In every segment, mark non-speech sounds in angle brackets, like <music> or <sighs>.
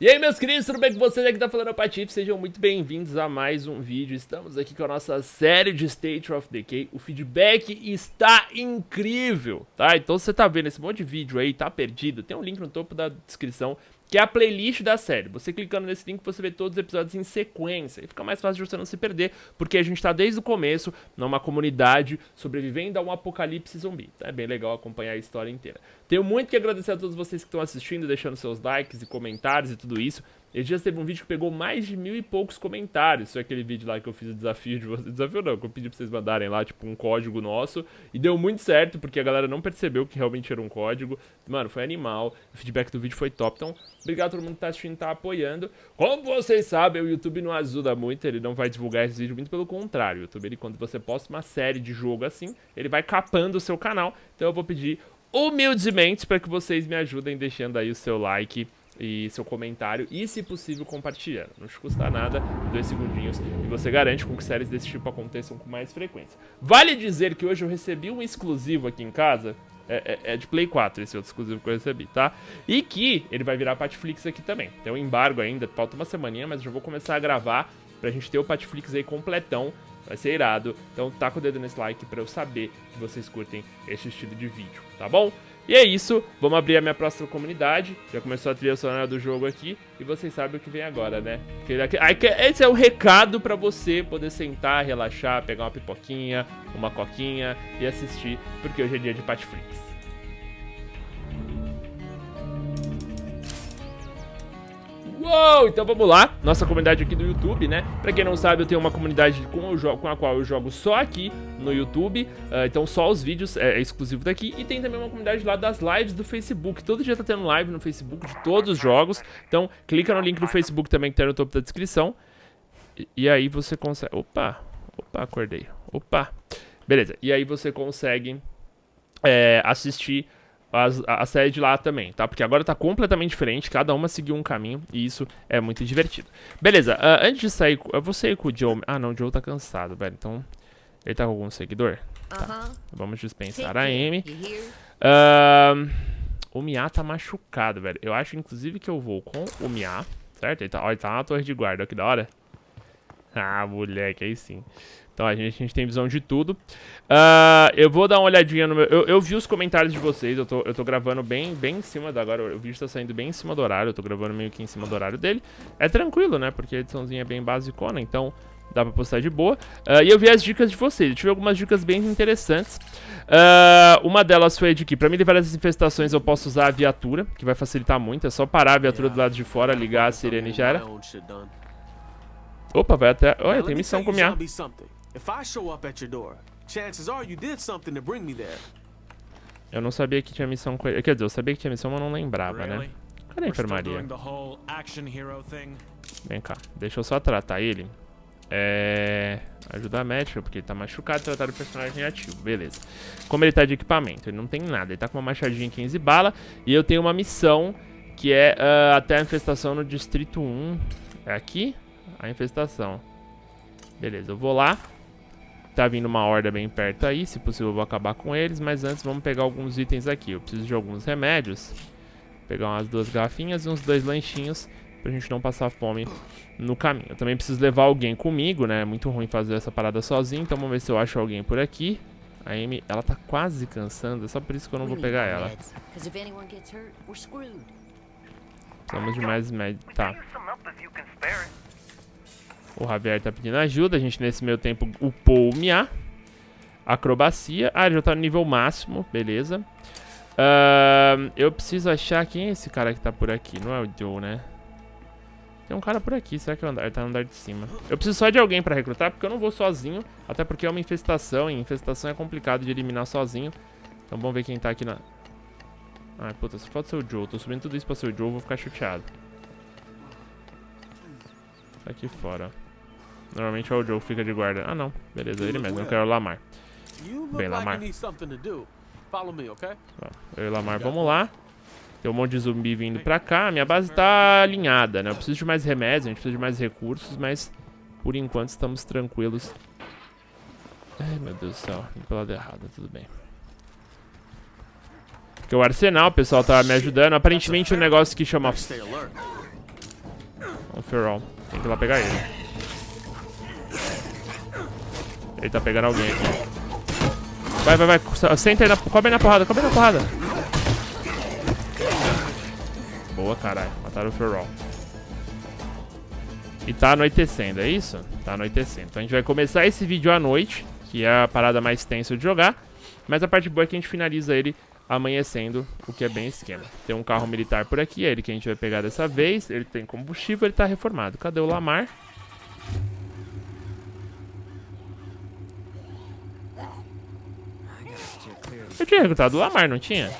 E aí meus queridos, tudo bem com vocês? Aqui tá falando o Patife, sejam muito bem-vindos a mais um vídeo Estamos aqui com a nossa série de State of Decay O feedback está incrível, tá? Então você tá vendo esse monte de vídeo aí, tá perdido Tem um link no topo da descrição que é a playlist da série. Você clicando nesse link, você vê todos os episódios em sequência. E fica mais fácil de você não se perder, porque a gente tá desde o começo numa comunidade sobrevivendo a um apocalipse zumbi. É bem legal acompanhar a história inteira. Tenho muito que agradecer a todos vocês que estão assistindo, deixando seus likes e comentários e tudo isso. Esse dia teve um vídeo que pegou mais de mil e poucos comentários. Foi aquele vídeo lá que eu fiz o desafio de vocês. Desafio não, que eu pedi pra vocês mandarem lá, tipo, um código nosso. E deu muito certo, porque a galera não percebeu que realmente era um código. Mano, foi animal. O feedback do vídeo foi top. Então, obrigado a todo mundo que tá assistindo tá apoiando. Como vocês sabem, o YouTube não ajuda muito, ele não vai divulgar esse vídeo, muito pelo contrário. O YouTube, ele, quando você posta uma série de jogo assim, ele vai capando o seu canal. Então eu vou pedir humildemente para que vocês me ajudem deixando aí o seu like e seu comentário e, se possível, compartilhando. Não te custa nada, dois segundinhos e você garante com que séries desse tipo aconteçam com mais frequência. Vale dizer que hoje eu recebi um exclusivo aqui em casa, é, é, é, de Play 4 esse outro exclusivo que eu recebi, tá? E que ele vai virar Patflix aqui também. Tem um embargo ainda, falta uma semaninha, mas eu já vou começar a gravar pra gente ter o Patflix aí completão. Vai ser irado. Então taca o dedo nesse like pra eu saber que vocês curtem esse estilo de vídeo, tá bom? E é isso, vamos abrir a minha próxima comunidade. Já começou a trilha sonora do jogo aqui. E vocês sabem o que vem agora, né? Esse é o recado pra você poder sentar, relaxar, pegar uma pipoquinha, uma coquinha e assistir, porque hoje é dia de Patflix. Uou, então vamos lá, nossa comunidade aqui do YouTube, né? Pra quem não sabe, eu tenho uma comunidade com, com a qual eu jogo só aqui no YouTube, uh, então só os vídeos é, é, exclusivo daqui. E tem também uma comunidade lá das lives do Facebook, todo dia tá tendo live no Facebook de todos os jogos. Então clica no link do Facebook também que tá no topo da descrição. E, e aí você consegue... Opa, opa, acordei. Opa, beleza. E aí você consegue é, assistir as, a, série de lá também, tá? Porque agora tá completamente diferente, cada uma seguiu um caminho e isso é muito divertido. Beleza, uh, antes de sair, eu vou sair com o Joe. Ah, não, o Joe tá cansado, velho. Então, ele tá com algum seguidor? Tá. Vamos dispensar a Amy. Uh, o Mia tá machucado, velho. Eu acho, inclusive, que eu vou com o Mia, certo? Ele tá, ó, ele tá na torre de guarda, olha que da hora. Ah, moleque, aí sim. Então a gente, a gente tem visão de tudo. Uh, eu vou dar uma olhadinha no meu... Eu, eu, vi os comentários de vocês, eu tô, eu tô gravando bem, bem em cima da... Agora o vídeo tá saindo bem em cima do horário, eu tô gravando meio que em cima do horário dele. É tranquilo, né? Porque a ediçãozinha é bem basicona, então dá pra postar de boa. Uh, e eu vi as dicas de vocês, eu tive algumas dicas bem interessantes. Uh, uma delas foi de que pra me livrar dessas infestações eu posso usar a viatura, que vai facilitar muito. É só parar a viatura do lado de fora, ligar a sirene e já era. Opa, vai até... Olha, tem missão com minha... If I show up at your door, chances are you did something to bring me there. Eu não sabia que tinha missão com ele. Quer dizer, eu sabia que tinha missão, mas não lembrava, né? Cadê a enfermaria? Vem cá, deixa eu só tratar ele. É... Ajudar a médica, porque ele tá machucado, tratar o personagem ativo, beleza. Como ele tá de equipamento, ele não tem nada, ele tá com uma machadinha 15 bala. E eu tenho uma missão que é uh, até a infestação no Distrito 1. É aqui? A infestação. Beleza, eu vou lá. Tá vindo uma horda bem perto aí, se possível eu vou acabar com eles, mas antes vamos pegar alguns itens aqui. Eu preciso de alguns remédios. Pegar umas duas garrafinhas e uns dois lanchinhos pra gente não passar fome no caminho. Eu também preciso levar alguém comigo, né? É muito ruim fazer essa parada sozinho, então vamos ver se eu acho alguém por aqui. A Amy, ela tá quase cansando, é só por isso que eu não vou pegar ela. Precisamos de mais médicos. Tá. O Javier tá pedindo ajuda. A gente, nesse meio tempo, upou o Mia. Acrobacia. Ah, ele já tá no nível máximo. Beleza. Uh, eu preciso achar quem é esse cara que tá por aqui. Não é o Joe, né? Tem um cara por aqui. Será que ele tá no andar de cima? Eu preciso só de alguém pra recrutar, porque eu não vou sozinho. Até porque é uma infestação. E infestação é complicado de eliminar sozinho. Então vamos ver quem tá aqui na... Ai, puta, só falta ser o Joe. Tô subindo tudo isso pra ser o Joe, vou ficar chateado. Tá aqui fora, Normalmente é o Joe que fica de guarda. Ah, não. Beleza, ele mesmo. Eu quero o Lamar. Bem, Lamar. Eu e o Lamar, vamos lá. Tem um monte de zumbi vindo pra cá. Minha base tá alinhada, né? Eu preciso de mais remédios, a gente precisa de mais recursos, mas por enquanto estamos tranquilos. Ai, meu Deus do céu. Vim pelo lado errado, tudo bem. Porque o arsenal, o pessoal tava me ajudando. Aparentemente um negócio que chama... O Feral. Tem que ir lá pegar ele. Ele tá pegando alguém aqui. Vai, vai, vai. Senta aí, na, cobre na porrada, cobre na porrada. Boa, caralho. Mataram o Feral. E tá anoitecendo, é isso? Tá anoitecendo. Então a gente vai começar esse vídeo à noite, que é a parada mais tensa de jogar. Mas a parte boa é que a gente finaliza ele amanhecendo, o que é bem esquema. Tem um carro militar por aqui, é ele que a gente vai pegar dessa vez. Ele tem combustível, ele tá reformado. Cadê o Lamar? Eu tinha recrutado o Lamar, não tinha?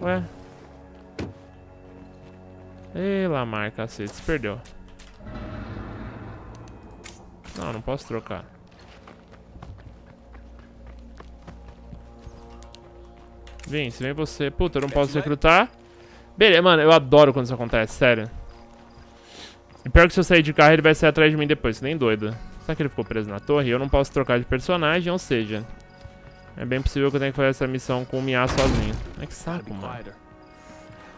Ué? Ei, Lamar, cacete, se perdeu. Não, não posso trocar. Vem, se vem você. Puta, eu não posso recrutar. Beleza, mano, eu adoro quando isso acontece, sério. E pior que se eu sair de carro, ele vai sair atrás de mim depois, nem doido. Será que ele ficou preso na torre? Eu não posso trocar de personagem, ou seja... É bem possível que eu tenha que fazer essa missão com o Mia sozinho. Ai, que saco, mano.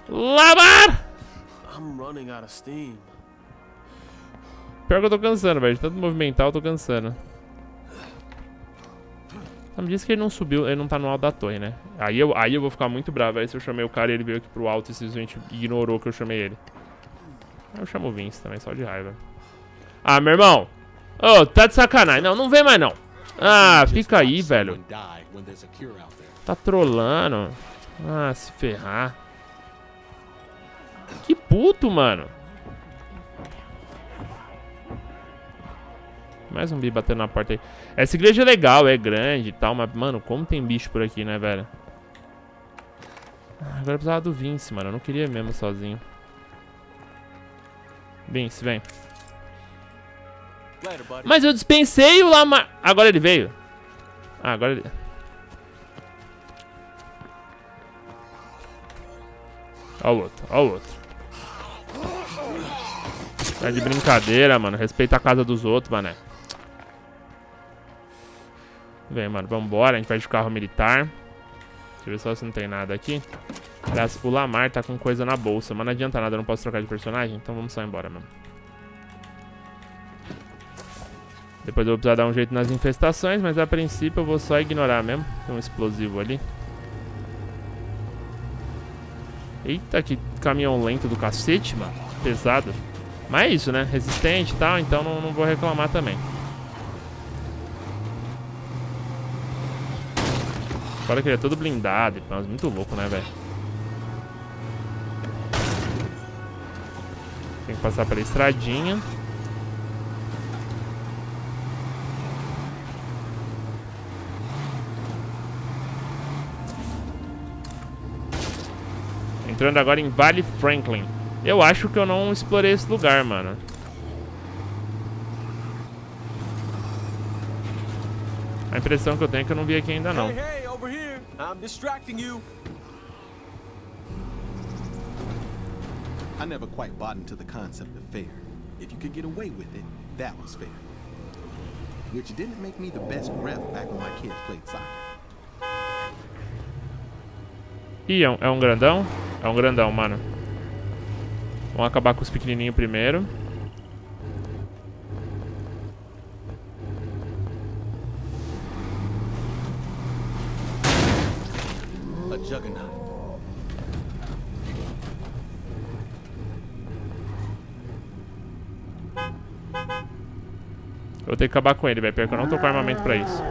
Lamar! Pior que eu tô cansando, velho. De tanto movimentar, eu tô cansando. Só me disse que ele não subiu, ele não tá no alto da torre, né? Aí eu, aí eu vou ficar muito bravo. Aí se eu chamei o cara e ele veio aqui pro alto e simplesmente ignorou que eu chamei ele. Eu chamo o Vince também, só de raiva. Ah, meu irmão. Ô, oh, tá de sacanagem. Não, não vem mais não. Ah, fica aí, velho. Tá trolando. Ah, se ferrar. Que puto, mano. Mais um bicho batendo na porta aí. Essa igreja é legal, é grande e tal, mas, mano, como tem bicho por aqui, né, velho? Ah, agora eu precisava do Vince, mano. Eu não queria mesmo sozinho. Vince, vem. Mas eu dispensei o Lamar. Agora ele veio. Ah, agora ele... Ó o outro, ó o outro. Tá de brincadeira, mano. Respeita a casa dos outros, mané. Vem, mano. Vambora. A gente vai de carro militar. Deixa eu ver só se não tem nada aqui. Aliás, o Lamar tá com coisa na bolsa. Mas não adianta nada, eu não posso trocar de personagem. Então vamos só embora mesmo. Depois eu vou precisar dar um jeito nas infestações, mas a princípio eu vou só ignorar mesmo. Tem um explosivo ali. Eita, que caminhão lento do cacete, mano. Pesado. Mas é isso, né? Resistente e tal, então não, não vou reclamar também. Fora que ele é todo blindado pô, muito louco, né, velho? Tem que passar pela estradinha. Entrando agora em Vale Franklin. Eu acho que eu não explorei esse lugar, mano. A impressão que eu tenho é que eu não vi aqui ainda não. I never quite bought into the concept of fair. If you could get away with it, that was fair. Which didn't make me the best ref back when my kids played soccer. Ih, é um, é um grandão? É um grandão, mano. Vamos acabar com os pequenininhos primeiro. Eu vou ter que acabar com ele, velho. Porque eu não tô com armamento pra isso.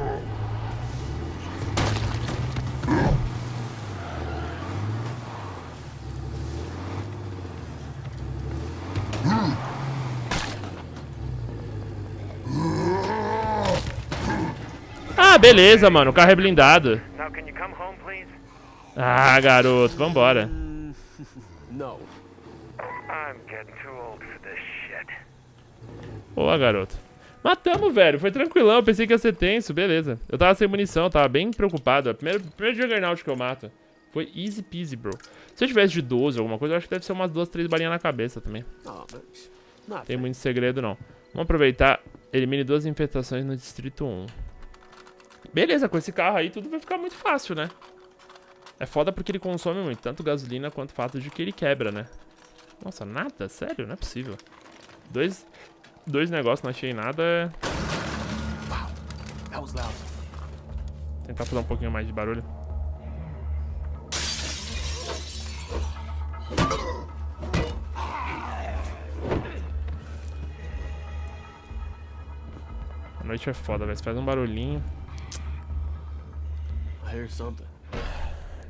Ah, beleza, mano. O carro é blindado. Ah, garoto. Vambora. Boa, garoto. Matamos, velho. Foi tranquilão. Eu pensei que ia ser tenso. Beleza. Eu tava sem munição. Tava bem preocupado. É primeiro, primeiro Juggernaut que eu mato. Foi easy peasy, bro. Se eu tivesse de 12 alguma coisa, eu acho que deve ser umas duas, três balinhas na cabeça também. Não tem muito segredo, não. Vamos aproveitar. Elimine duas infestações no Distrito 1. Beleza, com esse carro aí tudo vai ficar muito fácil, né? É foda porque ele consome muito, tanto gasolina quanto o fato de que ele quebra, né? Nossa, nada? Sério? Não é possível. Dois, dois negócios, não achei nada. Tentar fazer um pouquinho mais de barulho. A noite é foda, velho. Faz um barulhinho.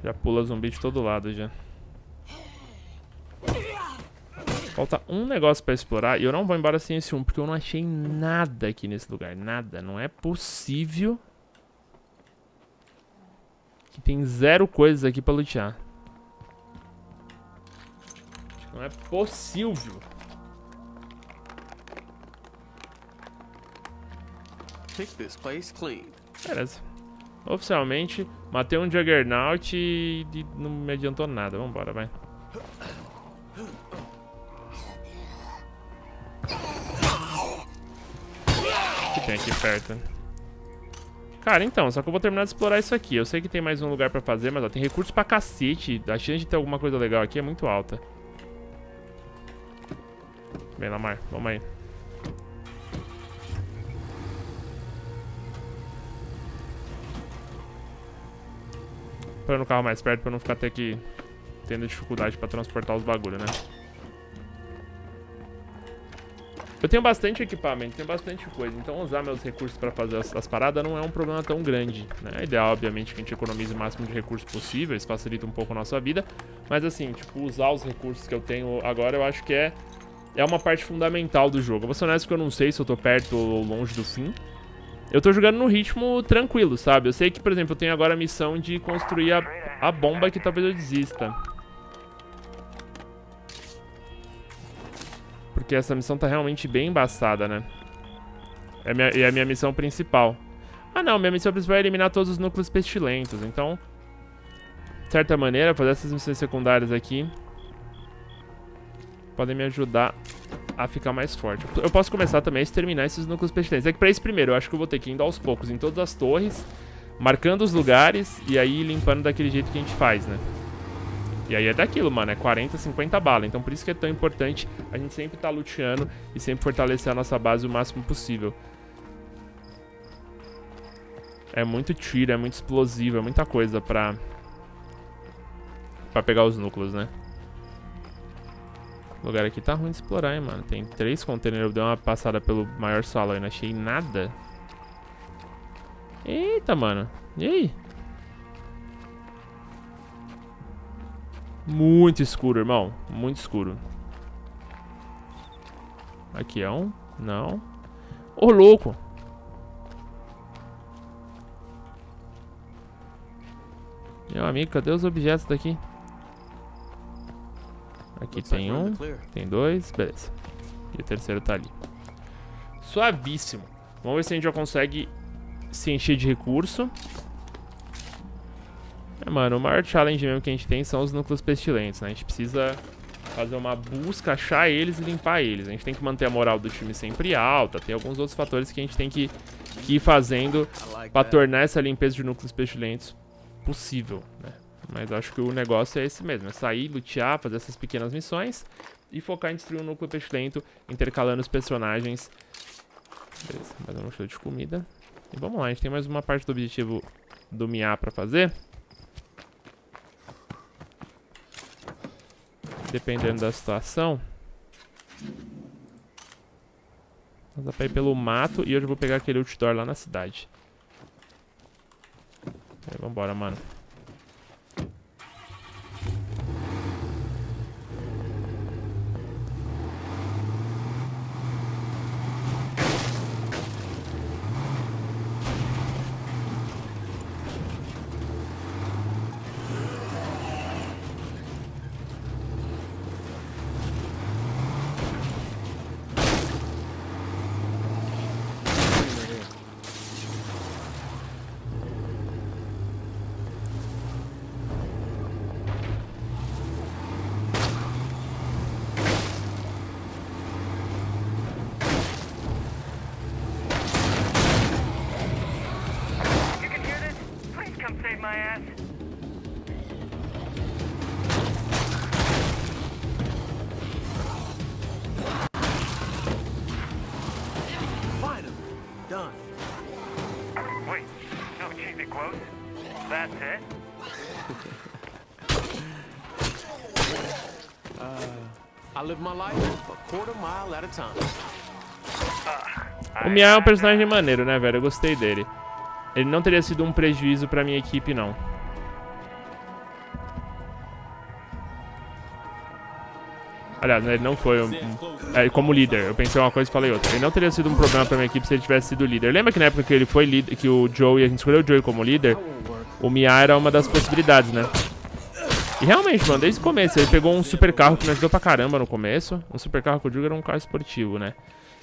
Já pula zumbi de todo lado já. Falta um negócio pra explorar e eu não vou embora sem esse um, porque eu não achei nada aqui nesse lugar. Nada. Não é possível que tem zero coisas aqui pra lutear. Não é possível. Keep this place clean. Beleza. Oficialmente, matei um Juggernaut e, e não me adiantou nada. Vambora, vai. Aqui perto? Cara, então, só que eu vou terminar de explorar isso aqui. Eu sei que tem mais um lugar pra fazer, mas ó, tem recursos pra cacete. A chance de ter alguma coisa legal aqui é muito alta. Vem, Lamar, vamos aí. Põe no carro mais perto pra não ficar até que tendo dificuldade pra transportar os bagulho, né? Eu tenho bastante equipamento, tenho bastante coisa, então usar meus recursos pra fazer as, as paradas não é um problema tão grande, né? É ideal, obviamente, que a gente economize o máximo de recursos possível, isso facilita um pouco a nossa vida, mas assim, tipo, usar os recursos que eu tenho agora eu acho que é, é uma parte fundamental do jogo. Eu vou ser honesto que eu não sei se eu tô perto ou longe do fim, eu tô jogando no ritmo tranquilo, sabe? Eu sei que, por exemplo, eu tenho agora a missão de construir a, a bomba que talvez eu desista. Porque essa missão tá realmente bem embaçada, né? É minha, e é a minha missão principal. Ah, não. Minha missão principal é eliminar todos os núcleos pestilentos. Então, de certa maneira, fazer essas missões secundárias aqui podem me ajudar a ficar mais forte. Eu posso começar também a exterminar esses núcleos pestilentes. É que pra isso primeiro, eu acho que eu vou ter que ir aos poucos em todas as torres, marcando os lugares e aí limpando daquele jeito que a gente faz, né? E aí é daquilo, mano, é 40, 50 balas. Então por isso que é tão importante a gente sempre tá luteando e sempre fortalecer a nossa base o máximo possível. É muito tiro, é muito explosivo, é muita coisa pra... Pra pegar os núcleos, né? O lugar aqui tá ruim de explorar, hein, mano. Tem três containers. Eu dei uma passada pelo maior salão e não achei nada. Eita, mano. E aí? Muito escuro, irmão. Muito escuro. Aqui é um? Não. Ô, louco. Meu amigo, cadê os objetos daqui? Aqui tem um, tem dois, beleza. E o terceiro tá ali. Suavíssimo. Vamos ver se a gente já consegue se encher de recurso. É, mano, o maior challenge mesmo que a gente tem são os núcleos pestilentos, né? A gente precisa fazer uma busca, achar eles e limpar eles. A gente tem que manter a moral do time sempre alta. Tem alguns outros fatores que a gente tem que, que ir fazendo pra tornar essa limpeza de núcleos pestilentos possível, né? Mas acho que o negócio é esse mesmo, é sair, lutear, fazer essas pequenas missões e focar em destruir o núcleo pestilento, intercalando os personagens. Beleza, mais uma show de comida. E vamos lá, a gente tem mais uma parte do objetivo do Mia pra fazer. Dependendo da situação. Dá pra ir pelo mato e hoje eu vou pegar aquele outdoor lá na cidade. Aí, vambora, mano. O Mia é um personagem maneiro, né, velho? Eu gostei dele. Ele não teria sido um prejuízo pra minha equipe, não. Aliás, né, ele não foi um, é, como líder. Eu pensei uma coisa e falei outra. Ele não teria sido um problema pra minha equipe se ele tivesse sido líder. Lembra que na época que ele foi líder, que o Joey, a gente escolheu o Joey como líder, o Mia era uma das possibilidades, né? E realmente, mano, desde o começo, ele pegou um super carro que me ajudou pra caramba no começo. Um super carro que eu digo era um carro esportivo, né?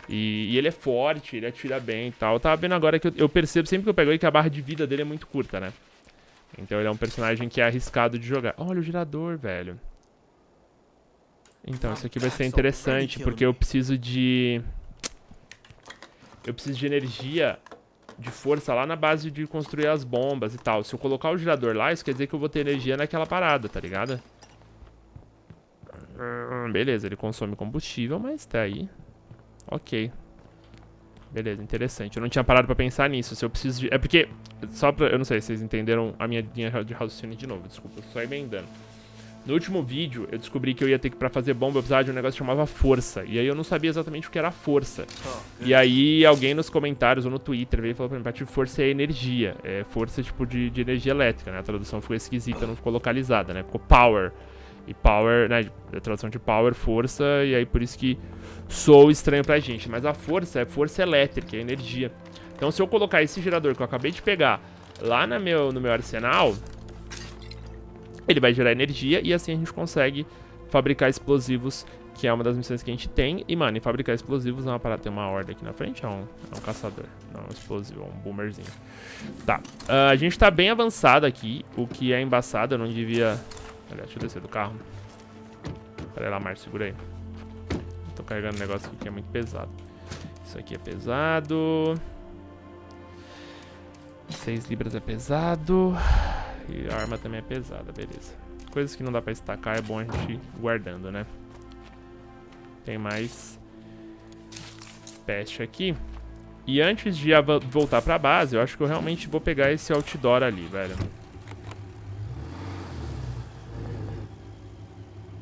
E, e ele é forte, ele atira bem e tal. Eu tava vendo agora que eu, eu percebo sempre que eu pego ele que a barra de vida dele é muito curta, né? Então ele é um personagem que é arriscado de jogar. Olha o girador, velho. Então, isso aqui vai ser interessante, porque eu preciso de... Eu preciso de energia de força lá na base de construir as bombas e tal. Se eu colocar o girador lá, isso quer dizer que eu vou ter energia naquela parada, tá ligado? Hum, Beleza, ele consome combustível, mas tá aí. Ok. Beleza, interessante. Eu não tinha parado pra pensar nisso. Se eu preciso de... É porque... Só pra... Eu não sei se vocês entenderam a minha linha de raciocínio de novo. Desculpa, eu só emendando. No último vídeo, eu descobri que eu ia ter que, pra fazer bomba, eu precisava de um negócio que chamava força. E aí eu não sabia exatamente o que era força. E aí alguém nos comentários ou no Twitter veio e falou pra mim, Pati, força é energia. É força, tipo, de, de energia elétrica, né? A tradução ficou esquisita, não ficou localizada, né? Ficou power. E power, né? A tradução de power, força, e aí por isso que sou estranho pra gente. Mas a força é força elétrica, é energia. Então se eu colocar esse gerador que eu acabei de pegar lá na meu, no meu arsenal, ele vai gerar energia e assim a gente consegue fabricar explosivos, que é uma das missões que a gente tem. E, mano, e fabricar explosivos é uma parada. Tem uma horda aqui na frente, é um, é um caçador. Não, é um explosivo, é um boomerzinho. Tá, ah, a gente tá bem avançado aqui, o que é embaçado, eu não devia... Aliás, deixa eu descer do carro. Pera lá, Márcio, segura aí. Tô carregando um negócio aqui que é muito pesado. Isso aqui é pesado. 6 libras é pesado. E a arma também é pesada, beleza. Coisas que não dá pra estacar é bom a gente ir guardando, né? Tem mais peste aqui. E antes de voltar pra base, eu acho que eu realmente vou pegar esse outdoor ali, velho.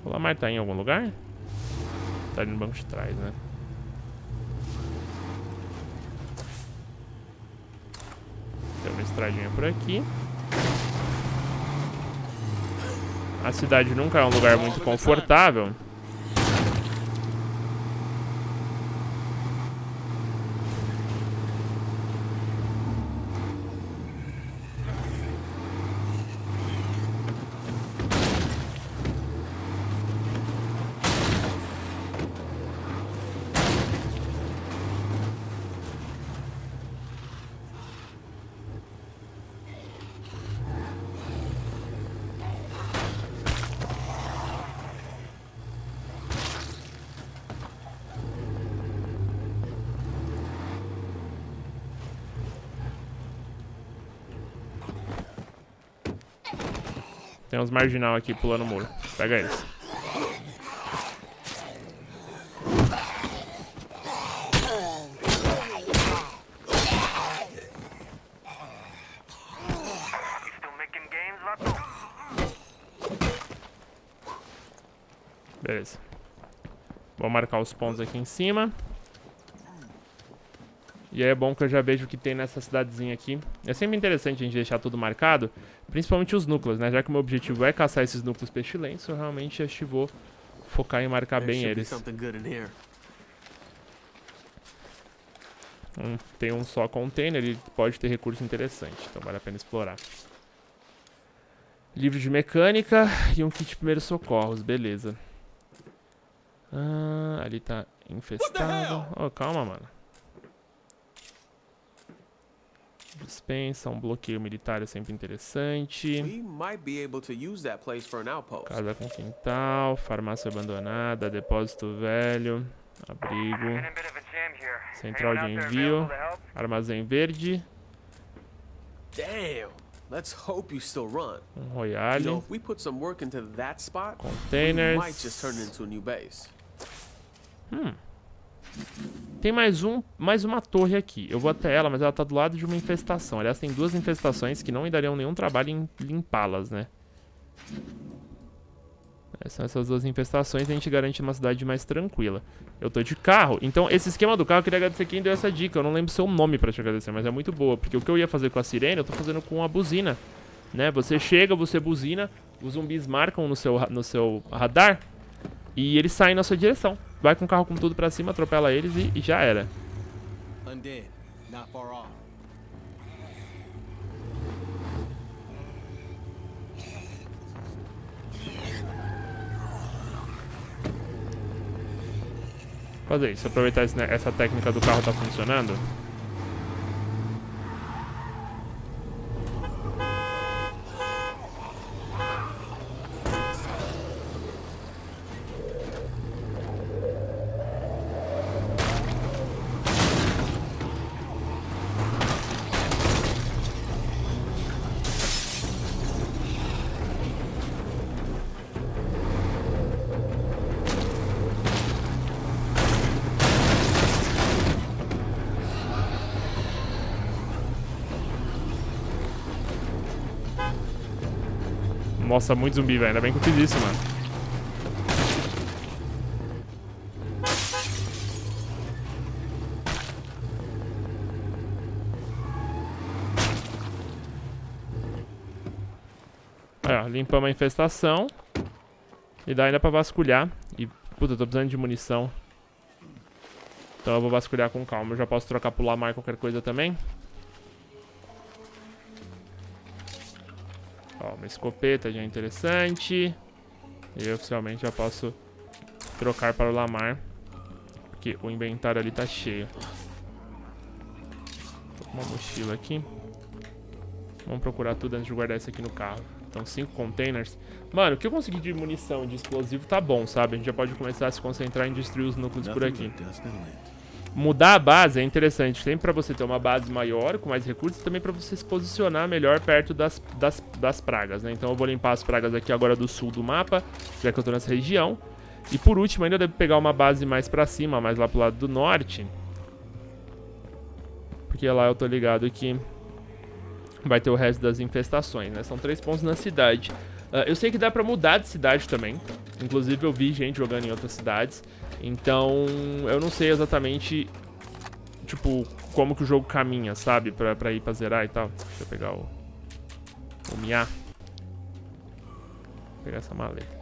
O Lamar tá em algum lugar? Tá ali no banco de trás, né? Tem uma estradinha por aqui. A cidade nunca é um lugar muito confortável. Tem uns marginal aqui pulando o muro. Pega eles. Beleza. Vou marcar os pontos aqui em cima. E aí é bom que eu já vejo o que tem nessa cidadezinha aqui. É sempre interessante a gente deixar tudo marcado, principalmente os núcleos, né? Já que o meu objetivo é caçar esses núcleos pestilentes, eu realmente acho que vou focar em marcar bem eles. Um- tem um só container, ele pode ter recurso interessante, então vale a pena explorar. Livro de mecânica e um kit de primeiros socorros, beleza. Ah, ali tá infestado. Oh, calma, mano. Dispensa, um bloqueio militar é sempre interessante. We might be able to use that place for an outpost. Casa com quintal, farmácia abandonada, depósito velho, abrigo, central de envio, armazém verde. Damn, Let's hope you still run. Um You know, Royale. if we put some work into that spot, we Containers. might just turn it into a new base. Tem mais um, mais uma torre aqui. Eu vou até ela, mas ela tá do lado de uma infestação. Aliás, tem duas infestações que não me dariam nenhum trabalho em limpá-las, né? É, São essas duas infestações e a gente garante uma cidade mais tranquila. Eu tô de carro, então esse esquema do carro eu queria agradecer quem deu essa dica. Eu não lembro seu nome pra te agradecer, mas é muito boa. Porque o que eu ia fazer com a sirene, eu tô fazendo com a buzina. Né? Você chega, você buzina, os zumbis marcam no seu, no seu radar e eles saem na sua direção. Vai com o carro com tudo pra cima, atropela eles e, e já era. Undead, not far off. Fazer isso, aproveitar esse, né, essa técnica do carro tá funcionando. Nossa, muito zumbi, velho. Ainda bem que eu fiz isso, mano. Aí, ó, limpamos a infestação. E dá ainda pra vasculhar. E, puta, eu tô precisando de munição. Então eu vou vasculhar com calma. Eu já posso trocar pro Lamar qualquer coisa também. Ó, uma escopeta já é interessante. E eu oficialmente já posso trocar para o Lamar. Porque o inventário ali tá cheio. Tô com uma mochila aqui. Vamos procurar tudo antes de guardar isso aqui no carro. Então, cinco containers. Mano, o que eu consegui de munição de explosivo tá bom, sabe? A gente já pode começar a se concentrar em destruir os núcleos por aqui. Mudar a base é interessante, sempre pra você ter uma base maior, com mais recursos, e também pra você se posicionar melhor perto das, das, das pragas, né? Então eu vou limpar as pragas aqui agora do sul do mapa, já que eu tô nessa região. E por último, ainda eu devo pegar uma base mais pra cima, mais lá pro lado do norte. Porque lá eu tô ligado que vai ter o resto das infestações, né? São três pontos na cidade. Ah, eu sei que dá pra mudar de cidade também. Inclusive eu vi gente jogando em outras cidades. Então eu não sei exatamente, tipo, como que o jogo caminha, sabe? Pra, pra ir pra zerar e tal. Deixa eu pegar o... O Mia. Vou pegar essa maleta.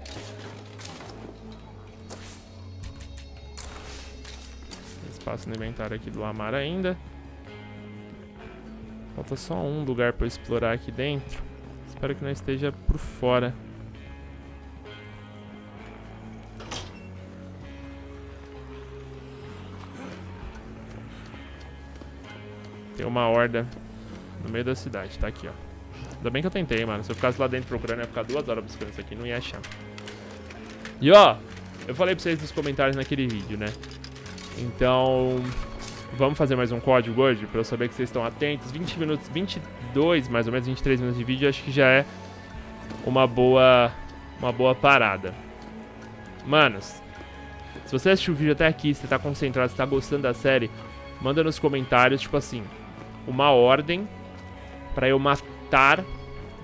Espaço no inventário aqui do Amar ainda. Falta só um lugar pra eu explorar aqui dentro. Espero que não esteja por fora. Tem uma horda no meio da cidade, tá aqui, ó. Ainda bem que eu tentei, mano. Se eu ficasse lá dentro procurando, ia ficar duas horas buscando isso aqui, não ia achar. E ó, eu falei pra vocês nos comentários naquele vídeo, né? Então, vamos fazer mais um código hoje, pra eu saber que vocês estão atentos. 20 minutos, 22, mais ou menos, 23 minutos de vídeo, acho que já é uma boa, uma boa parada. Manos, se você assistiu o vídeo até aqui, se você tá concentrado, se tá gostando da série, manda nos comentários, tipo assim, uma ordem pra eu matar,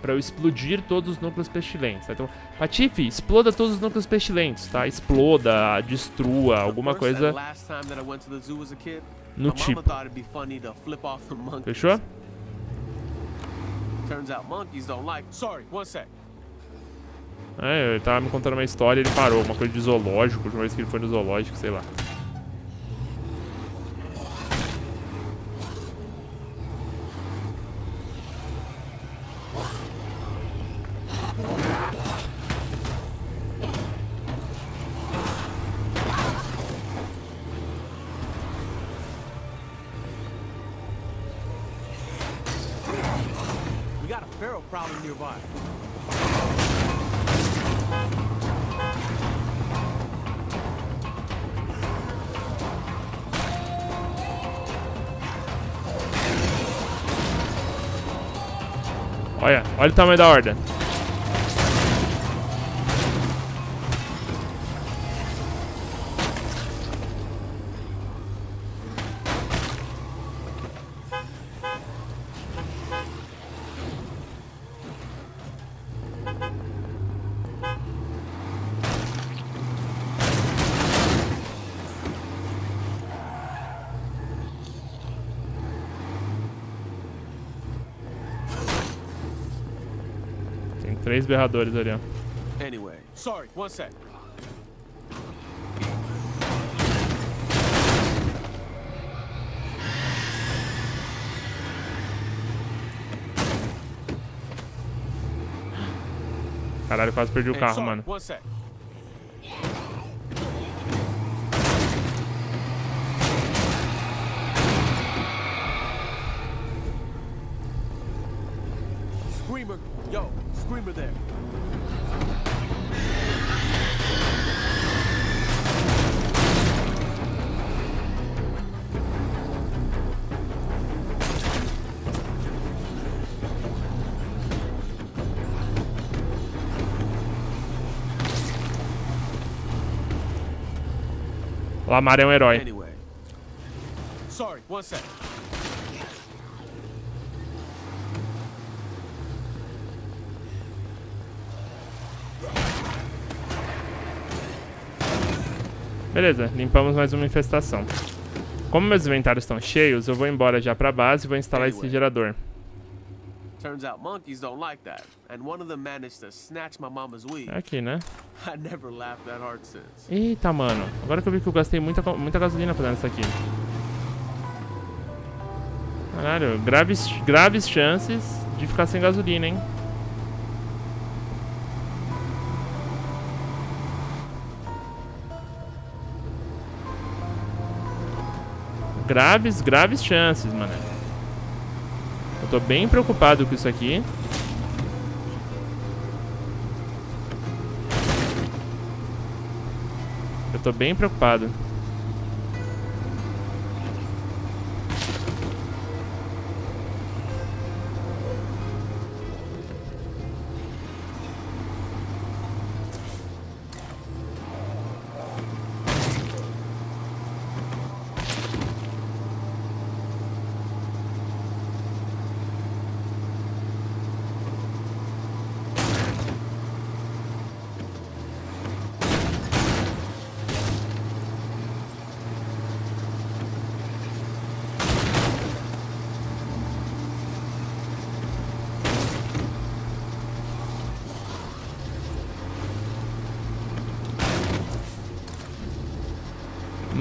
pra eu explodir todos os núcleos pestilentes. tá? Então, Patife, exploda todos os núcleos pestilentes, tá? Exploda, destrua, alguma coisa no tipo. Fechou? É, ele tava me contando uma história e ele parou, uma coisa de zoológico, uma vez que ele foi no zoológico, sei lá. Olha, o tamanho da horda. Três berradores ali, ó. Anyway, sorry, one sec. Caralho, quase perdi o carro, mano. One sec. There. Lamar é um herói. Anyway, sorry, one sec. Beleza, limpamos mais uma infestação. Como meus inventários estão cheios, eu vou embora já pra base e vou instalar esse gerador. Turns out monkeys don't like that, and one of them managed to snatch my mama's weed. É aqui, né? I never laughed that hard since. Eita, mano. Agora que eu vi que eu gastei muita, muita gasolina fazendo isso aqui. Caralho, graves, graves chances de ficar sem gasolina, hein? Graves, graves chances, mano. Eu tô bem preocupado com isso aqui. Eu tô bem preocupado.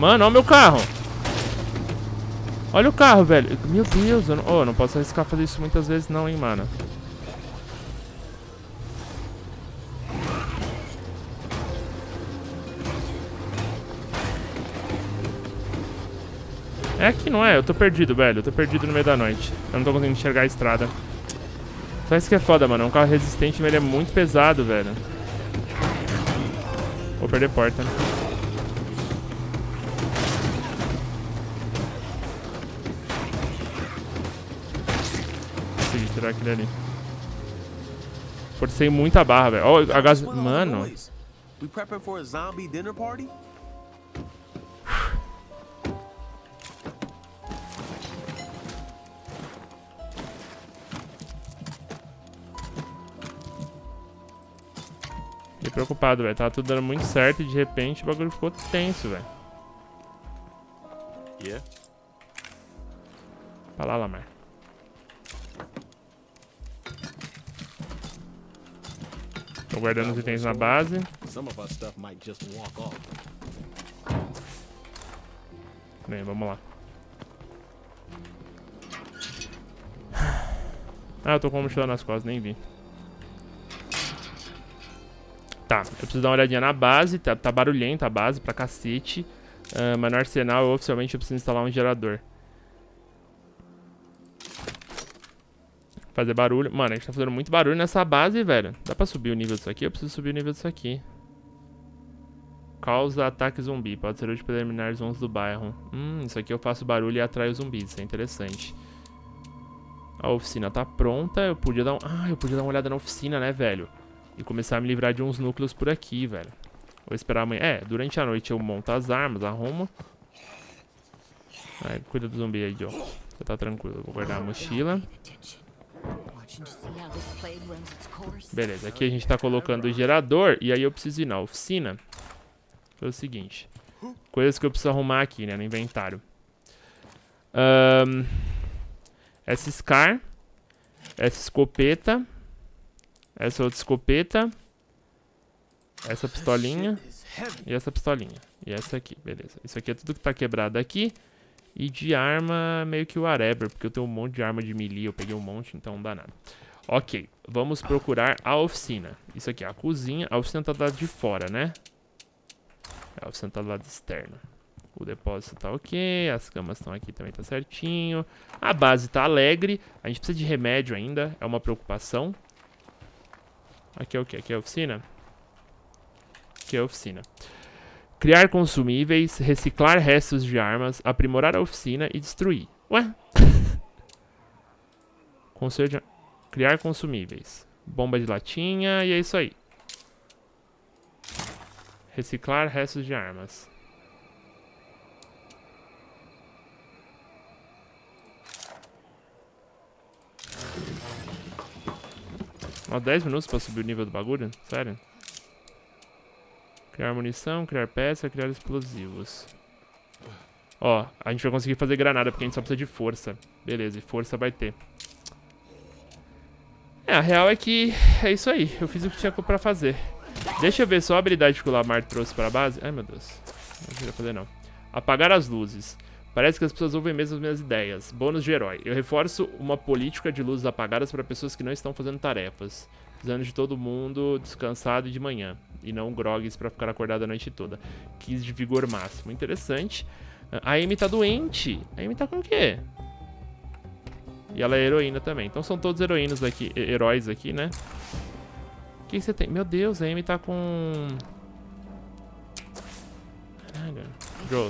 Mano, olha o meu carro. Olha o carro, velho. Meu Deus, eu não, oh, não posso arriscar fazer isso muitas vezes não, hein, mano. É aqui, não é? Eu tô perdido, velho. Eu tô perdido no meio da noite. Eu não tô conseguindo enxergar a estrada. Só isso que é foda, mano. É um carro resistente, mas ele é muito pesado, velho. Vou perder porta, né? Aquele ali. Forcei muita barra, velho. Ó, a gas... Mano. noise? We prepping for a zombie dinner party? Fiquei preocupado, velho. Tava tudo dando muito certo e de repente o bagulho ficou tenso, velho. Yeah? Pra lá, Lamar. Tô guardando os itens na base. Bem, vamos lá. Ah, eu tô com uma mochila nas costas, nem vi. Tá, eu preciso dar uma olhadinha na base. Tá, tá barulhenta a base pra cacete. Ah, mas no arsenal, eu, oficialmente, eu preciso instalar um gerador. Fazer barulho. Mano, a gente tá fazendo muito barulho nessa base, velho. Dá pra subir o nível disso aqui? Eu preciso subir o nível disso aqui. Causa ataque zumbi. Pode ser útil para eliminar zombies do bairro. Hum, isso aqui eu faço barulho e atrai os zumbis. Isso é interessante. A oficina tá pronta. Eu podia dar um... Ah, eu podia dar uma olhada na oficina, né, velho? E começar a me livrar de uns núcleos por aqui, velho. Vou esperar amanhã. É, durante a noite eu monto as armas, arrumo. Vai, cuida do zumbi aí, Joe. Você tá tranquilo. Eu vou guardar a mochila. Beleza, aqui a gente tá colocando o gerador. E aí eu preciso ir na oficina. Foi o seguinte. Coisas que eu preciso arrumar aqui, né, no inventário. Ahn, essa Scar. Essa escopeta. Essa outra escopeta. Essa pistolinha. E essa pistolinha. E essa aqui, beleza. Isso aqui é tudo que tá quebrado aqui. E de arma, meio que whatever, porque eu tenho um monte de arma de melee, eu peguei um monte, então não dá nada. Ok, vamos procurar a oficina. Isso aqui é a cozinha. A oficina tá do lado de fora, né? A oficina tá do lado externo. O depósito tá ok, as camas estão aqui também tá certinho. A base tá alegre. A gente precisa de remédio ainda, é uma preocupação. Aqui é o que? Aqui é a oficina? Aqui é a oficina. Criar consumíveis, reciclar restos de armas, aprimorar a oficina e destruir. Ué? <laughs> Conselho de... Criar consumíveis. Bomba de latinha e é isso aí. Reciclar restos de armas. Ó, 10 minutos pra subir o nível do bagulho? Sério? Criar munição, criar peça, criar explosivos. Ó, a gente vai conseguir fazer granada porque a gente só precisa de força. Beleza, e força vai ter. É, a real é que é isso aí. Eu fiz o que tinha pra fazer. Deixa eu ver só a habilidade que o Lamar trouxe pra base. Ai, meu Deus. Não queria fazer, não. Apagar as luzes. Parece que as pessoas ouvem mesmo as minhas ideias. Bônus de herói. Eu reforço uma política de luzes apagadas para pessoas que não estão fazendo tarefas. Precisando de todo mundo descansado de manhã. E não grogues pra ficar acordado a noite toda. 15 de vigor máximo. Interessante. A Amy tá doente. A Amy tá com o quê? E ela é heroína também. Então são todos heroínas aqui, he- heróis aqui, né? O que que você tem? Meu Deus, a Amy tá com... Caralho. To.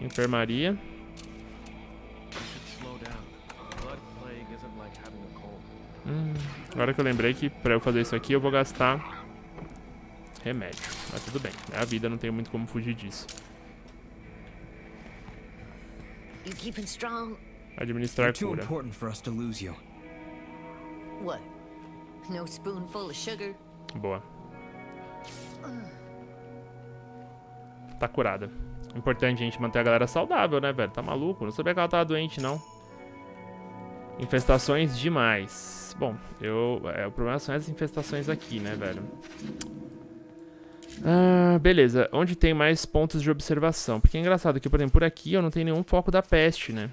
enfermaria. Hum, agora que eu lembrei que pra eu fazer isso aqui eu vou gastar remédio. Mas tudo bem, é a vida, não tem muito como fugir disso. You keeping strong? Administrar cura. important for us to lose you. What? No spoonful of sugar? Boa. Tá curada. Importante a gente manter a galera saudável, né, velho? Tá maluco? Não sabia que ela tava doente, não. Infestações demais. Bom, eu... É, o problema são essas infestações aqui, né, velho? Ah, beleza. Onde tem mais pontos de observação? Porque é engraçado que, por exemplo, por aqui eu não tenho nenhum foco da peste, né?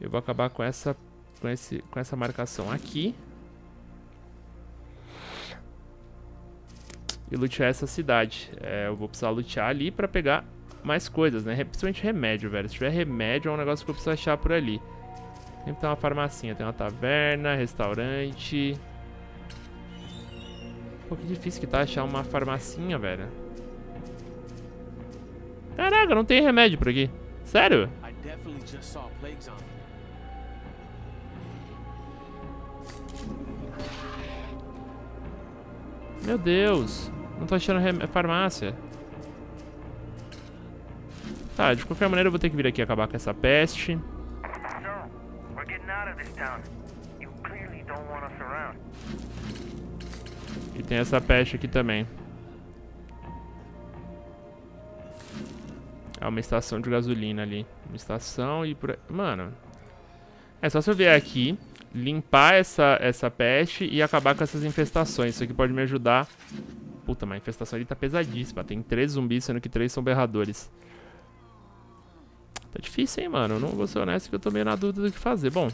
Eu vou acabar com essa, com esse, com essa marcação aqui. E lutear essa cidade. É, eu vou precisar lutear ali pra pegar mais coisas, né? Principalmente remédio, velho. Se tiver remédio, é um negócio que eu preciso achar por ali. Sempre tem uma farmacinha. Tem uma taverna, restaurante. Pô, que difícil que tá achar uma farmacinha, velho. Caraca, não tem remédio por aqui. Sério? Meu Deus. Não tô achando farmácia. Tá, de qualquer maneira eu vou ter que vir aqui acabar com essa peste. E tem essa peste aqui também. É uma estação de gasolina ali. Uma estação e por. Mano. É só se eu vier aqui, limpar essa, essa peste e acabar com essas infestações. Isso aqui pode me ajudar. Puta, mas a infestação ali tá pesadíssima. Tem três zumbis, sendo que três são berradores. Tá difícil, hein, mano. Não vou ser honesto que eu tô meio na dúvida do que fazer. Bom,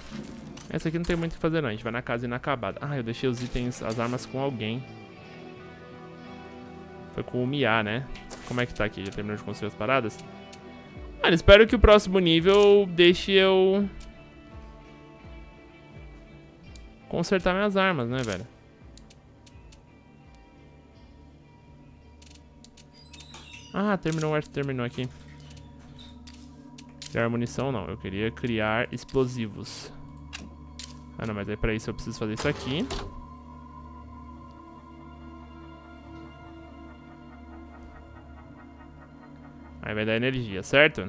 essa aqui não tem muito o que fazer, não. A gente vai na casa inacabada. Ah, eu deixei os itens, as armas com alguém. Foi com o Mia, né? Como é que tá aqui? Já terminou de construir as paradas? Mano, espero que o próximo nível deixe eu... Consertar minhas armas, né, velho? Ah, terminou, terminou aqui. Criar munição não, eu queria criar explosivos. Ah não, mas aí pra isso eu preciso fazer isso aqui. Aí vai dar energia, certo?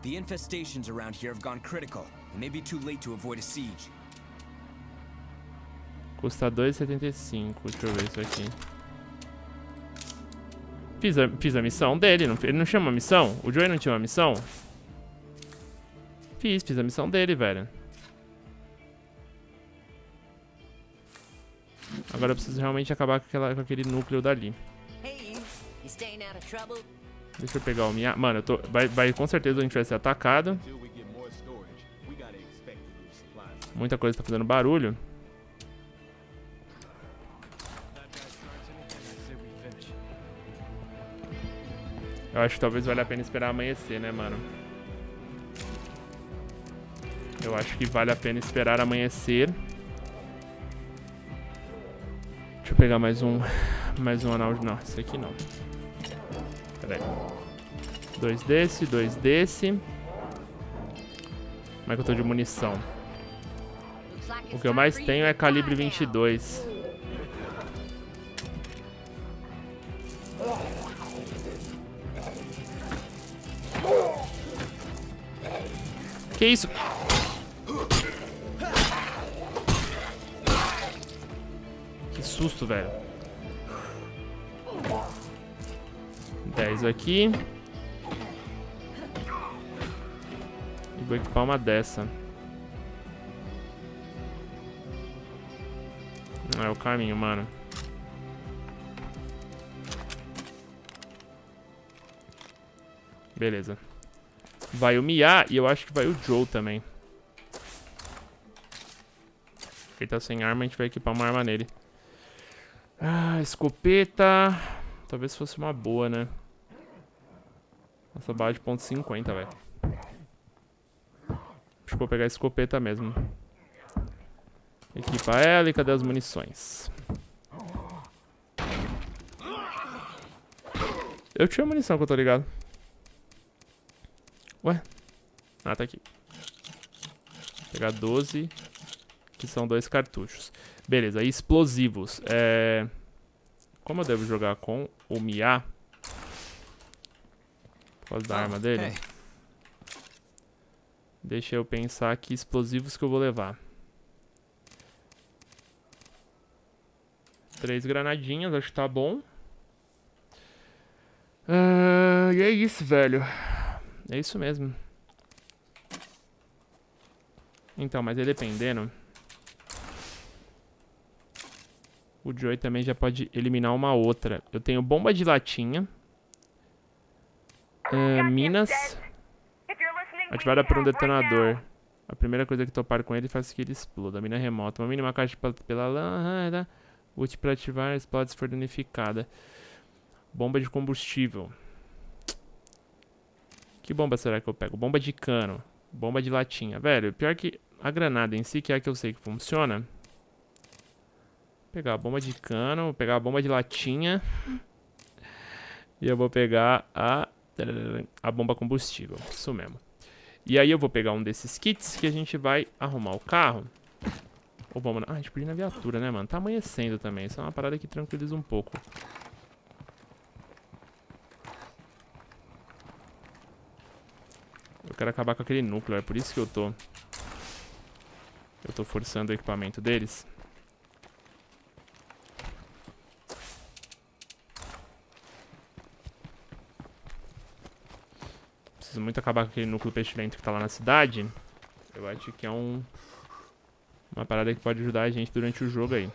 The infestations around here have gone critical. It may be too late to avoid a siege. Custa 2,75. Deixa eu ver isso aqui. Fiz a, fiz a missão dele. Não, ele não tinha uma missão? O Joey não tinha uma missão? Fiz, fiz a missão dele, velho. Agora eu preciso realmente acabar com, aquela, com aquele núcleo dali. Deixa eu pegar o minha. Mano, eu tô. Vai, vai com certeza a gente vai ser atacado. Muita coisa tá fazendo barulho. Eu acho que talvez valha a pena esperar amanhecer, né, mano? Eu acho que vale a pena esperar amanhecer. Deixa eu pegar mais um. <laughs> Mais um anal. Não, esse aqui não. Pera aí. Dois desse, dois desse. Como é que eu tô de munição? O que eu mais tenho é calibre fly now. 22. Que isso? Susto, velho. 10 aqui. E vou equipar uma dessa. É o caminho, mano. Beleza. Vai o Mia e eu acho que vai o Joe também. Ele tá sem arma, a gente vai equipar uma arma nele. Ah, escopeta. Talvez fosse uma boa, né? Nossa bala de ponto .50, velho. Acho que vou pegar a escopeta mesmo. Equipa ela e cadê as munições? Eu tinha munição que eu tô ligado. Ué? Ah, tá aqui. Vou pegar 12, que são dois cartuchos. Beleza, explosivos. É... Como eu devo jogar com o Mia? Por causa da arma dele? Hey, Deixa eu pensar que explosivos que eu vou levar. Três granadinhas, acho que tá bom. Ah, e é isso, velho. É isso mesmo. Então, mas aí dependendo... O Joey também já pode eliminar uma outra. Eu tenho bomba de latinha. ah, minas... Ativada por um detonador. A primeira coisa que topar com ele faz que ele exploda. Mina remota. Uma mínima caixa pela, lã. Útil para ativar, explode se for danificada. Bomba de combustível. Que bomba será que eu pego? Bomba de cano. Bomba de latinha. Velho, pior que a granada em si, que é a que eu sei que funciona. Pegar a bomba de cano, vou pegar a bomba de latinha. E eu vou pegar a, a bomba combustível. Isso mesmo. E aí eu vou pegar um desses kits que a gente vai arrumar o carro. Ou vamos... na- Ah, a gente podia ir na viatura, né, mano? Tá amanhecendo também. Isso é uma parada que tranquiliza um pouco. Eu quero acabar com aquele núcleo. É por isso que eu tô... Eu tô forçando o equipamento deles. Preciso muito acabar com aquele núcleo pestilento que tá lá na cidade. Eu acho que é um... Uma parada que pode ajudar a gente durante o jogo aí.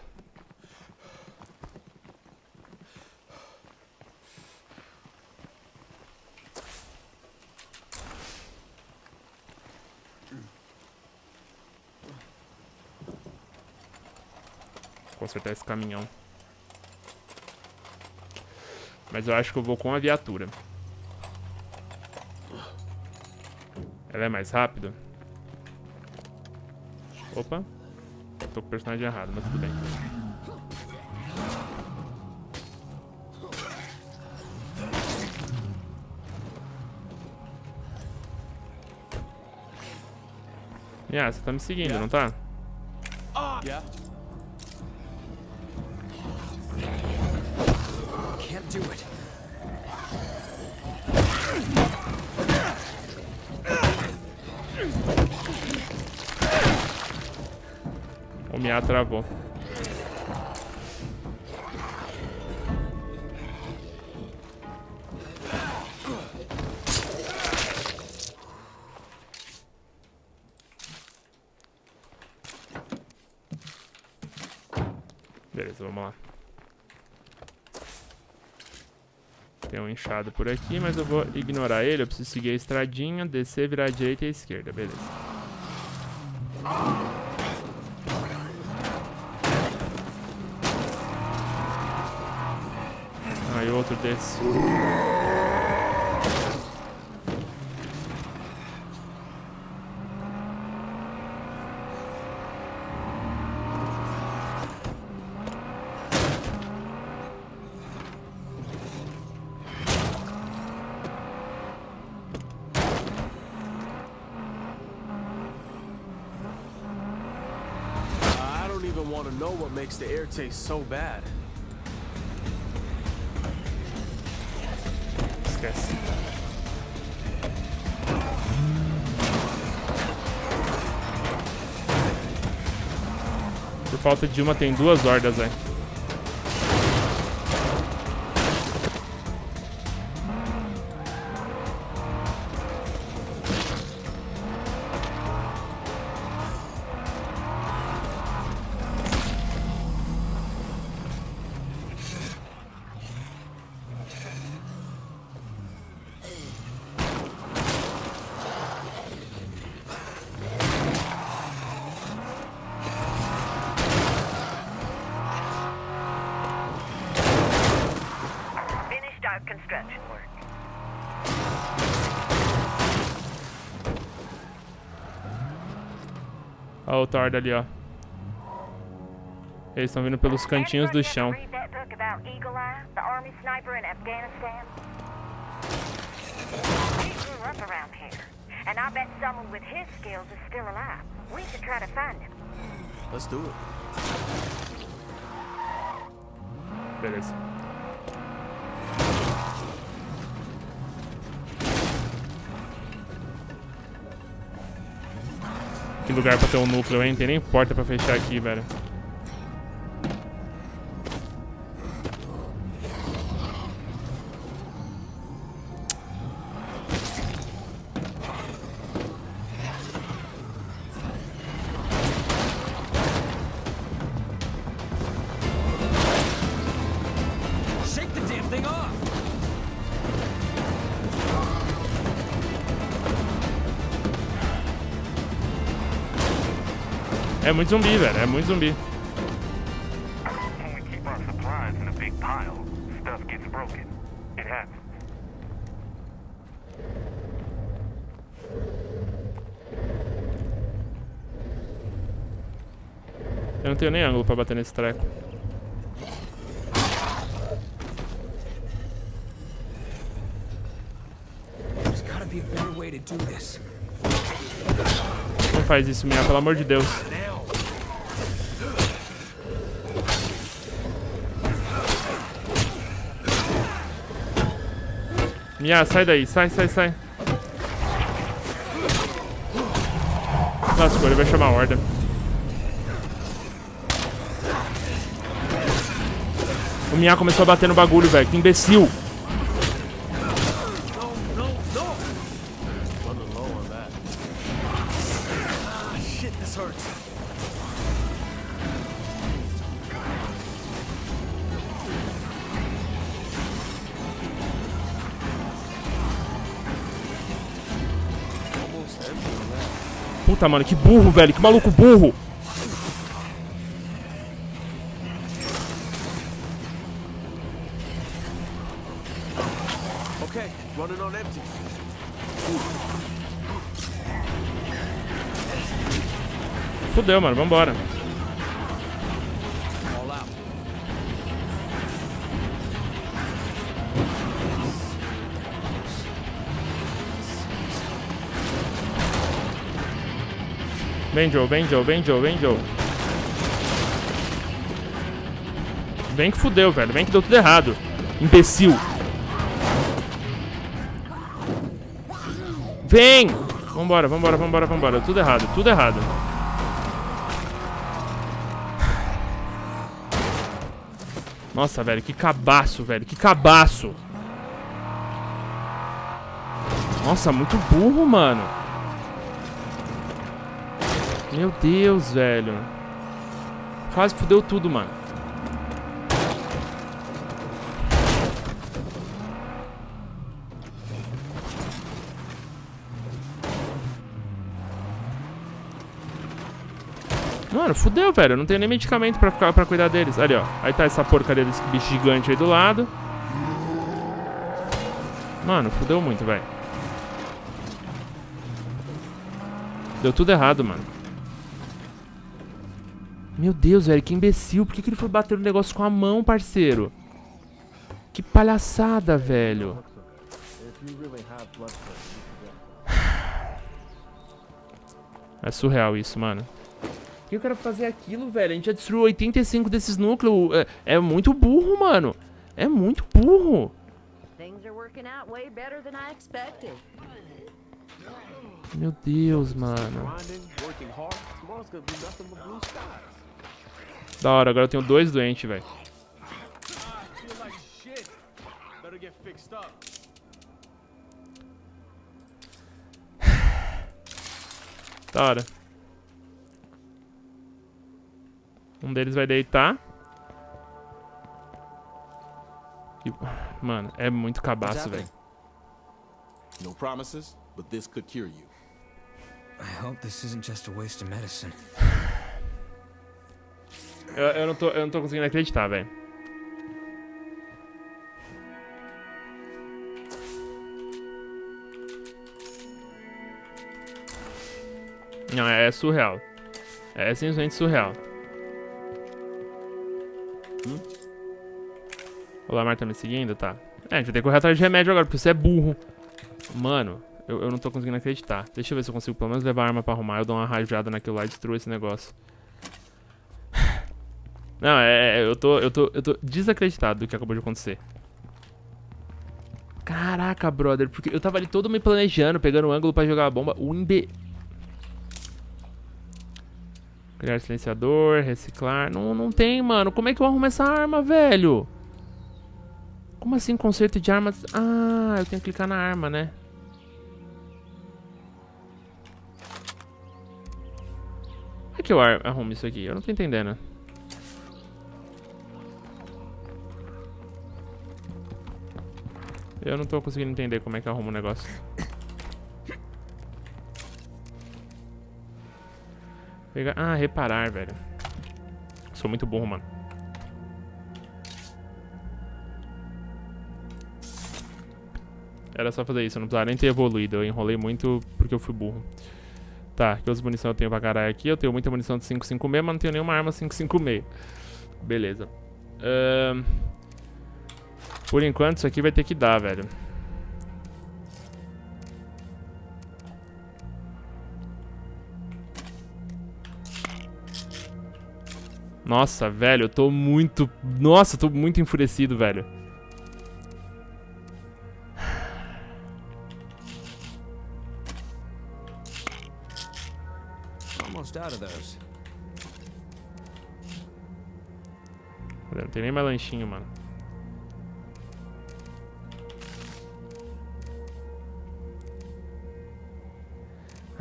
Consertar esse caminhão. Mas eu acho que eu vou com a viatura. Ela é mais rápida? Opa. Tô com o personagem errado, mas tudo bem. Yeah, você tá me seguindo, não tá? Yeah? Can't do it. O Mia travou. Tem inchado por aqui, mas eu vou ignorar ele. Eu preciso seguir a estradinha, descer, virar à direita e à esquerda. Beleza. Aí outro desse. The air taste so bad. Esquece. Por falta de uma, tem duas hordas, velho. Olha outra horda ali, ó. Eles estão vindo pelos cantinhos do chão. read that book about Eagle Eye, the army sniper in Afghanistan? He grew up around here, and I bet someone with his skills is still alive. We should try to find him. Let's do it. Beleza. Lugar pra ter um núcleo, hein? Tem nem porta pra fechar aqui, velho. É muito zumbi, velho. É muito zumbi. Eu não tenho nem ângulo pra bater nesse treco. Não faz isso, minha, pelo amor de Deus. Mia, sai daí. Sai, sai, sai. Lascou, ele vai chamar a horda. O Mia começou a bater no bagulho, velho. Que imbecil. Puta, mano, que burro, velho. Que maluco burro. Fudeu, mano. Vambora. Vem, Joe, vem, Joe, vem, Joe, vem, Joe. Vem que fudeu, velho. Vem que deu tudo errado. Imbecil. Vem! Vambora, vambora, vambora, vambora. Tudo errado, tudo errado. Nossa, velho, que cabaço, velho. Que cabaço. Nossa, muito burro, mano. Meu Deus, velho. Quase fudeu tudo, mano. Mano, fudeu, velho. Eu não tenho nem medicamento pra, ficar, pra cuidar deles. Ali, ó. Aí tá essa porcaria desse bicho gigante aí do lado. Mano, fudeu muito, velho. Deu tudo errado, mano. Meu Deus, velho, que imbecil. Por que, que ele foi bater no negócio com a mão, parceiro? Que palhaçada, velho. <sighs> É surreal isso, mano. Por que eu quero fazer aquilo, velho? A gente já destruiu 85 desses núcleos. É, é muito burro, mano. É muito burro. Meu Deus, mano. Da hora, agora eu tenho dois doentes, velho. Da hora. Um deles vai deitar. E- Mano, é muito cabaço, velho. No promises, but this could cure you. I hope this isn't just a waste of medicine. Eu, eu, não tô, eu não tô conseguindo acreditar, velho. Não, é, é surreal. É simplesmente surreal. Hum? O Lamar tá me seguindo? Tá. É, a gente vai ter que correr atrás de remédio agora, porque você é burro. Mano, eu, eu não tô conseguindo acreditar. Deixa eu ver se eu consigo pelo menos levar a arma pra arrumar. Eu dou uma rajada naquilo lá e destruo esse negócio. Não, é, é, eu tô, eu tô, eu tô desacreditado do que acabou de acontecer. Caraca, brother, porque eu tava ali todo me planejando, pegando o ângulo pra jogar a bomba. O imbe... Criar silenciador, reciclar. Não, não tem, mano. Como é que eu arrumo essa arma, velho? Como assim conserto de armas? Ah, eu tenho que clicar na arma, né? Como é que eu ar- arrumo isso aqui? Eu não tô entendendo. Eu não tô conseguindo entender como é que arruma o negócio. Pegar... Ah, reparar, velho. Sou muito burro, mano. Era só fazer isso, eu não precisava nem ter evoluído. Eu enrolei muito porque eu fui burro. Tá, que outras munição eu tenho pra caralho aqui? Eu tenho muita munição de 556, mas não tenho nenhuma arma 556. Beleza. Ahn... Por enquanto, isso aqui vai ter que dar, velho. Nossa, velho, eu tô muito... Nossa, eu tô muito enfurecido, velho. Almost out of those. Não tem nem mais lanchinho, mano.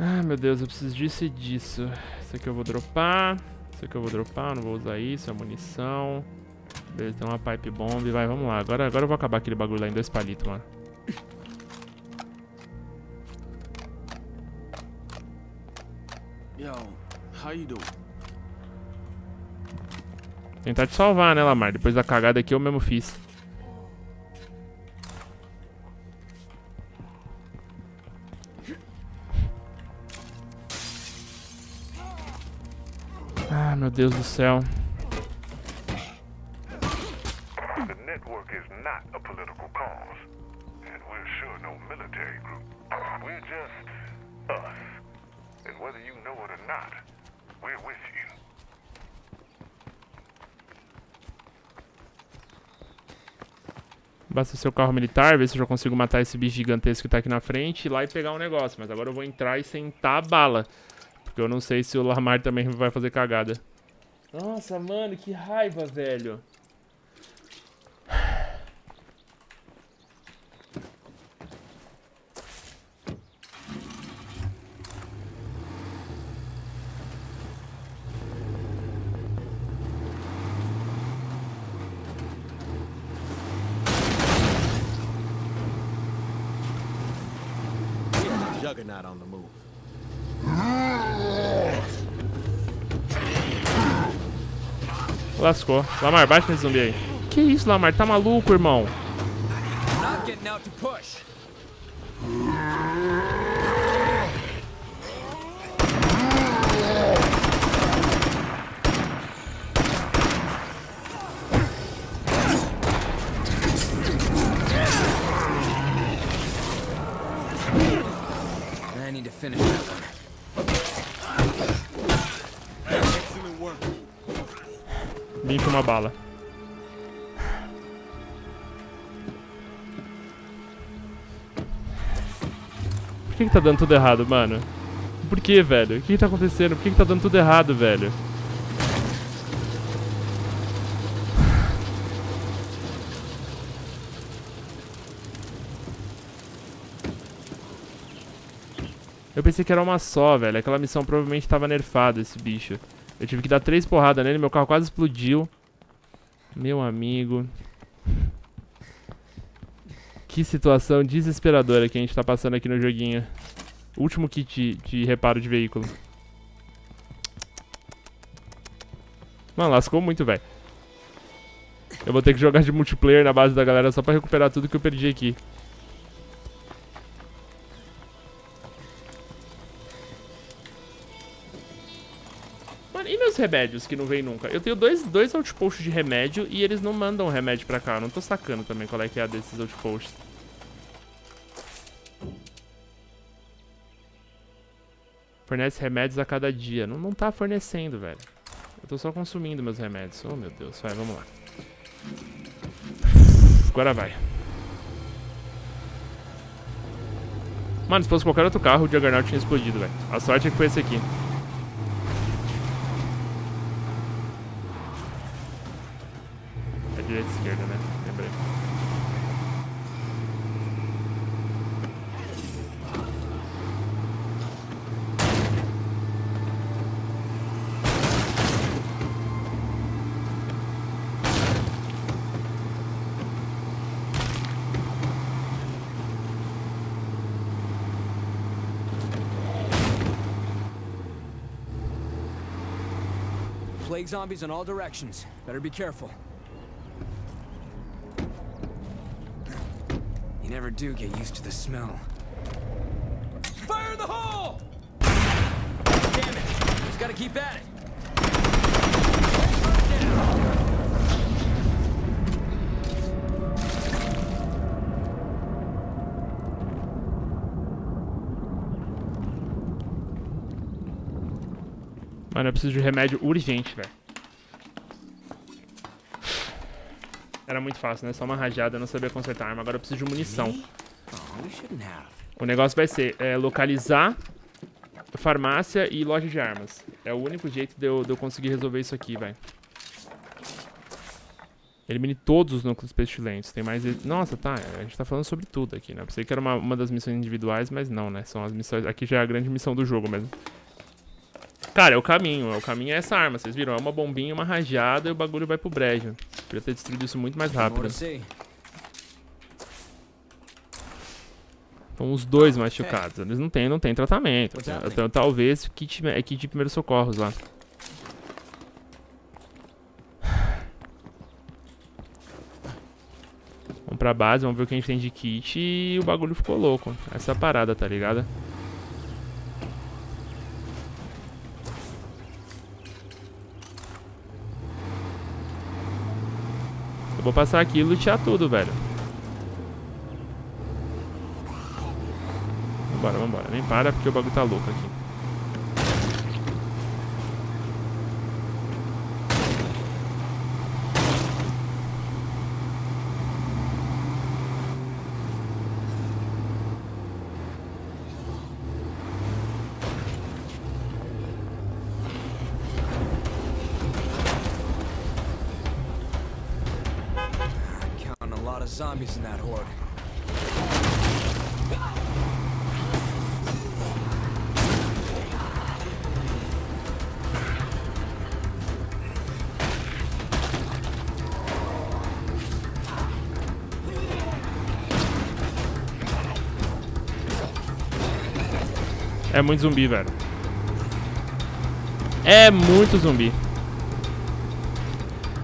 Ah, meu Deus, eu preciso disso e disso. Isso aqui eu vou dropar. Isso aqui eu vou dropar, não vou usar isso, é munição. Beleza, tem uma pipe bomb. Vai, vamos lá. Agora, agora eu vou acabar aquele bagulho lá em dois palitos, mano. Yo, how you doing? Tentar te salvar, né, Lamar? Depois da cagada aqui eu mesmo fiz. Not, we're with you. Basta o seu carro militar, ver se eu já consigo matar esse bicho gigantesco que tá aqui na frente, ir lá e pegar um negócio. Mas agora eu vou entrar e sentar a bala. Porque eu não sei se o Lamar também vai fazer cagada. Nossa, mano, que raiva, velho. Juggernaut on the move. Lascou. Lamar, bate nesse zumbi aí. Que isso, Lamar? Tá maluco, irmão? I need to finish that one. Limpa uma bala. Por que, que tá dando tudo errado, mano? Por que, velho? O que, que tá acontecendo? Por que, que tá dando tudo errado, velho? Eu pensei que era uma só, velho. Aquela missão provavelmente tava nerfada, esse bicho. Eu tive que dar três porradas nele, meu carro quase explodiu. Meu amigo. Que situação desesperadora que a gente tá passando aqui no joguinho. Último kit de, de reparo de veículo. Mano, lascou muito, velho. Eu vou ter que jogar de multiplayer na base da galera só pra recuperar tudo que eu perdi aqui. E meus remédios que não vem nunca? Eu tenho dois, dois outposts de remédio e eles não mandam remédio pra cá. Eu não tô sacando também qual é que é a desses outposts. Fornece remédios a cada dia. Não, não tá fornecendo, velho. Eu tô só consumindo meus remédios. Oh, meu Deus. Vai, vamos lá. Agora vai. Mano, se fosse qualquer outro carro, o Juggernaut tinha explodido, velho. A sorte é que foi esse aqui. Zombies in all directions. Better be careful. You never do get used to the smell. Fire in the hole! Damn it! Just gotta keep at it. Mano, eu preciso de remédio urgente, velho. Era muito fácil, né? Só uma rajada, eu não sabia consertar a arma. Agora eu preciso de munição. Oh. O negócio vai ser é, localizar farmácia e loja de armas. É o único jeito de eu, de eu conseguir resolver isso aqui, velho. Elimine todos os núcleos pestilentos. Tem mais... Nossa, tá. A gente tá falando sobre tudo aqui, né? Pensei que era uma, uma das missões individuais, mas não, né? São as missões... Aqui já é a grande missão do jogo mesmo. Cara, é o caminho. O caminho é essa arma. Vocês viram? É uma bombinha, uma rajada e o bagulho vai pro brejo. Podia ter destruído isso muito mais rápido. São os dois machucados. Eles não têm, não têm tratamento. Então, talvez kit, é kit de primeiros socorros lá. Vamos pra base, vamos ver o que a gente tem de kit e o bagulho ficou louco. Essa é a parada, tá ligado? Eu vou passar aqui e lutear tudo, velho. Vambora, vambora. Nem para porque o bagulho tá louco aqui. É muito zumbi, velho. É muito zumbi.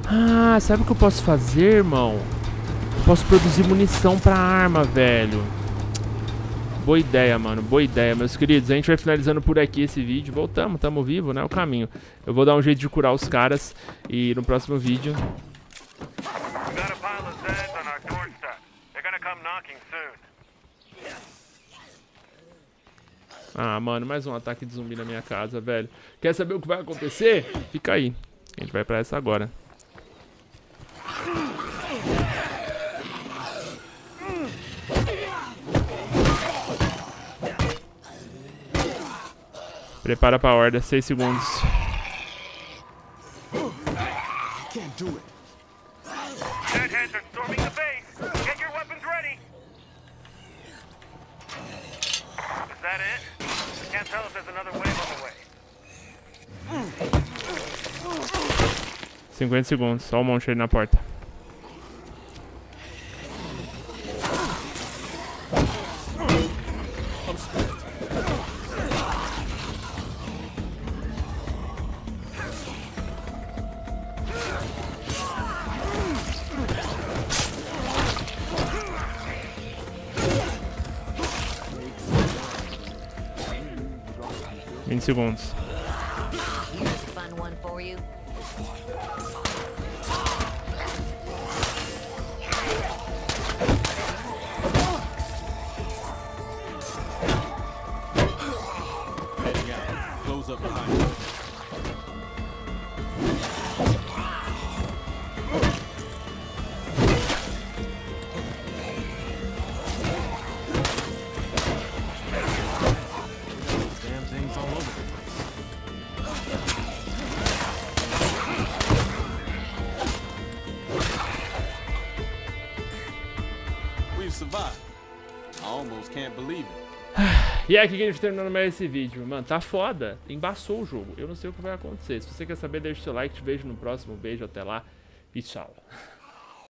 Ah, sabe o que eu posso fazer, irmão? Eu posso produzir munição pra arma, velho. Boa ideia, mano. Boa ideia, meus queridos. A gente vai finalizando por aqui esse vídeo. Voltamos, tamo vivo, né? O caminho. Eu vou dar um jeito de curar os caras. E no próximo vídeo... Ah, mano, mais um ataque de zumbi na minha casa, velho. Quer saber o que vai acontecer? Fica aí. A gente vai pra essa agora. Prepara pra horda, 6 segundos. 50 segundos, só o aí na porta. Vinte segundos. E é aqui que a gente terminando mais esse vídeo. Mano, tá foda. Embaçou o jogo. Eu não sei o que vai acontecer. Se você quer saber, deixa o seu like. Te vejo no próximo. Beijo, até lá. E tchau.